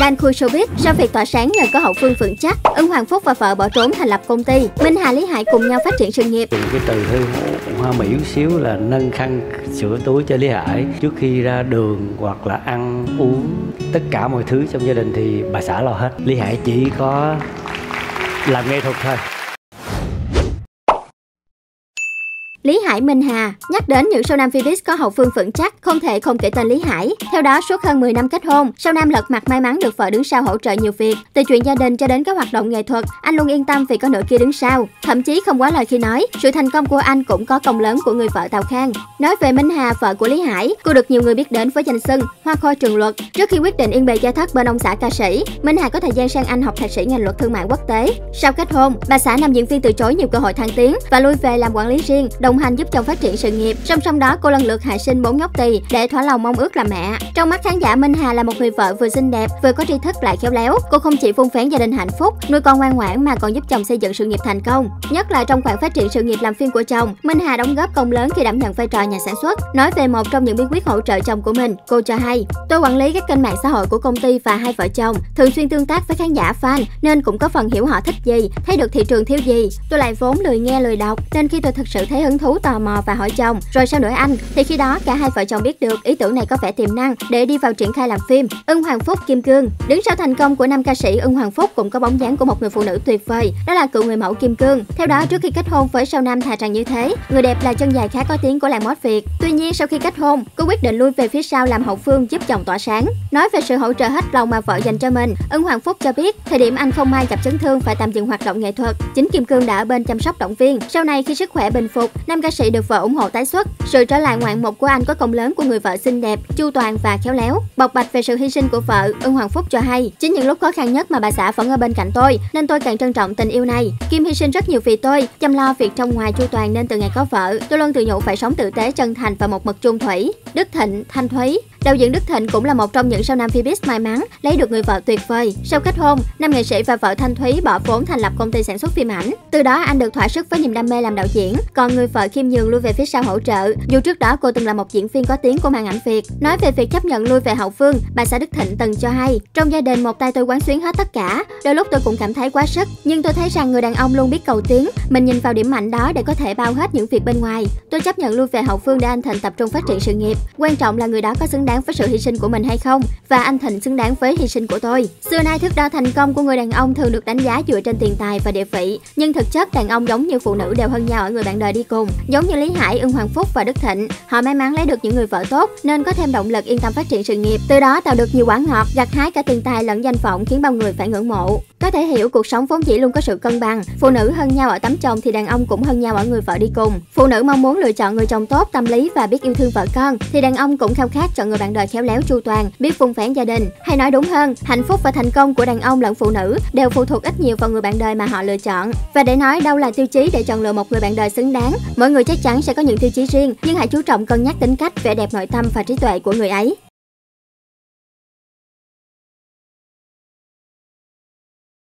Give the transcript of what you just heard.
Đan khui showbiz, sau việc tỏa sáng nhờ có hậu phương vững chắc. Ưng Hoàng Phúc và vợ bỏ trốn thành lập công ty. Minh Hà Lý Hải cùng nhau phát triển sự nghiệp. Dùng cái từ hơi hoa mỹ xíu là nâng khăn sửa túi cho Lý Hải trước khi ra đường hoặc là ăn uống tất cả mọi thứ trong gia đình thì bà xã lo hết. Lý Hải chỉ có làm nghệ thuật thôi. Lý Hải Minh Hà nhắc đến những sao nam Phoebus có hậu phương vững chắc, không thể không kể tên Lý Hải. Theo đó, suốt hơn 10 năm kết hôn, sau nam lật mặt may mắn được vợ đứng sau hỗ trợ nhiều việc, từ chuyện gia đình cho đến các hoạt động nghệ thuật, anh luôn yên tâm vì có nửa kia đứng sau. Thậm chí không quá lời khi nói, sự thành công của anh cũng có công lớn của người vợ Tào Khang. Nói về Minh Hà, vợ của Lý Hải, cô được nhiều người biết đến với danh xưng Hoa khôi trường luật. Trước khi quyết định yên bề gia thất bên ông xã ca sĩ, Minh Hà có thời gian sang Anh học thạc sĩ ngành luật thương mại quốc tế. Sau kết hôn, bà xã nam diễn viên từ chối nhiều cơ hội thăng tiến và lui về làm quản lý riêng, đồng đồng hành giúp chồng phát triển sự nghiệp. Song song đó, cô lần lượt hạ sinh bốn nhóc tỳ để thỏa lòng mong ước làm mẹ. Trong mắt khán giả, Minh Hà là một người vợ vừa xinh đẹp, vừa có tri thức lại khéo léo. Cô không chỉ phun vén gia đình hạnh phúc, nuôi con ngoan ngoãn mà còn giúp chồng xây dựng sự nghiệp thành công. Nhất là trong khoảng phát triển sự nghiệp làm phim của chồng, Minh Hà đóng góp công lớn khi đảm nhận vai trò nhà sản xuất. Nói về một trong những bí quyết hỗ trợ chồng của mình, cô cho hay: "Tôi quản lý các kênh mạng xã hội của công ty và hai vợ chồng, thường xuyên tương tác với khán giả fan nên cũng có phần hiểu họ thích gì, thấy được thị trường thiếu gì. Tôi lại vốn lười nghe lười đọc nên khi tôi thực sự thấy hứng thú tò mò và hỏi chồng. Rồi sao nữa anh, thì khi đó cả hai vợ chồng biết được ý tưởng này có vẻ tiềm năng để đi vào triển khai làm phim. Ưng hoàng phúc, kim cương. Đứng sau thành công của nam ca sĩ ưng hoàng phúc cũng có bóng dáng của một người phụ nữ tuyệt vời. Đó là cựu người mẫu kim cương. Theo đó, trước khi kết hôn với sao nam thà rằng như thế, người đẹp là chân dài khá có tiếng của làng mót việt. Tuy nhiên, sau khi kết hôn, cô quyết định lui về phía sau làm hậu phương giúp chồng tỏa sáng. Nói về sự hỗ trợ hết lòng mà vợ dành cho mình, ưng hoàng phúc cho biết thời điểm anh không may gặp chấn thương phải tạm dừng hoạt động nghệ thuật. Chính kim cương đã ở bên chăm sóc động viên. Sau này, khi sức khỏe bình phục, nam ca sĩ được vợ ủng hộ tái xuất. Sự trở lại ngoạn mục của anh có công lớn của người vợ xinh đẹp, chu toàn và khéo léo. Bộc bạch về sự hy sinh của vợ, Ưng Hoàng Phúc cho hay, chính những lúc khó khăn nhất mà bà xã vẫn ở bên cạnh tôi, nên tôi càng trân trọng tình yêu này. Kim hy sinh rất nhiều vì tôi, chăm lo việc trong ngoài chu toàn nên từ ngày có vợ, tôi luôn tự nhủ phải sống tử tế, chân thành và một mực trung thủy. Đức Thịnh, Thanh Thúy, Đạo diễn Đức Thịnh cũng là một trong những sao nam Phoebus may mắn lấy được người vợ tuyệt vời. Sau kết hôn, nam nghệ sĩ và vợ Thanh Thúy bỏ vốn thành lập công ty sản xuất phim ảnh. Từ đó anh được thỏa sức với niềm đam mê làm đạo diễn, còn người vợ Kim Nhường lui về phía sau hỗ trợ. Dù trước đó cô từng là một diễn viên có tiếng của màn ảnh Việt. Nói về việc chấp nhận lui về hậu phương, bà xã Đức Thịnh từng cho hay, trong gia đình một tay tôi quán xuyến hết tất cả. Đôi lúc tôi cũng cảm thấy quá sức, nhưng tôi thấy rằng người đàn ông luôn biết cầu tiến, mình nhìn vào điểm mạnh đó để có thể bao hết những việc bên ngoài. Tôi chấp nhận lui về hậu phương để anh Thịnh tập trung phát triển sự nghiệp. Quan trọng là người đó có xứng đáng với sự hy sinh của mình hay không và anh Thịnh xứng đáng với hy sinh của tôi. Xưa nay thước đo thành công của người đàn ông thường được đánh giá dựa trên tiền tài và địa vị, nhưng thực chất đàn ông giống như phụ nữ đều hơn nhau ở người bạn đời đi cùng. Giống như Lý Hải, Ưng Hoàng Phúc và Đức Thịnh, họ may mắn lấy được những người vợ tốt nên có thêm động lực yên tâm phát triển sự nghiệp, từ đó tạo được nhiều quả ngọt, gặt hái cả tiền tài lẫn danh vọng khiến bao người phải ngưỡng mộ. Có thể hiểu cuộc sống vốn dĩ luôn có sự cân bằng, phụ nữ hơn nhau ở tấm chồng thì đàn ông cũng hơn nhau ở người vợ đi cùng. Phụ nữ mong muốn lựa chọn người chồng tốt, tâm lý và biết yêu thương vợ con thì đàn ông cũng khao khát chọn người bạn đời khéo léo chu toàn, biết phung phén gia đình. Hay nói đúng hơn, hạnh phúc và thành công của đàn ông lẫn phụ nữ đều phụ thuộc ít nhiều vào người bạn đời mà họ lựa chọn. Và để nói đâu là tiêu chí để chọn lựa một người bạn đời xứng đáng, mỗi người chắc chắn sẽ có những tiêu chí riêng, nhưng hãy chú trọng cân nhắc tính cách, vẻ đẹp nội tâm và trí tuệ của người ấy.